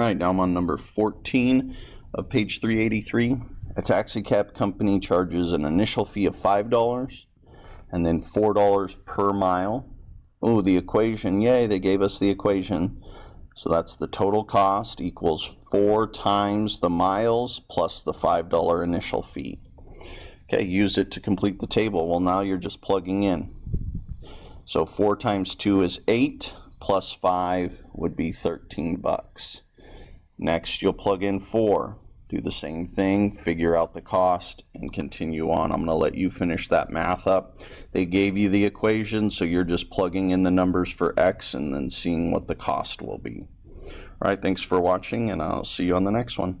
All right, now I'm on number 14 of page 383. A taxi cab company charges an initial fee of $5 and then $4 per mile. Oh, the equation, yay, they gave us the equation. So that's the total cost equals four times the miles plus the $5 initial fee. Okay, use it to complete the table. Well, now you're just plugging in. So 4 times 2 is 8, plus 5 would be 13 bucks. Next, you'll plug in 4. Do the same thing, figure out the cost, and continue on. I'm going to let you finish that math up. They gave you the equation, so you're just plugging in the numbers for x and then seeing what the cost will be. All right, thanks for watching, and I'll see you on the next one.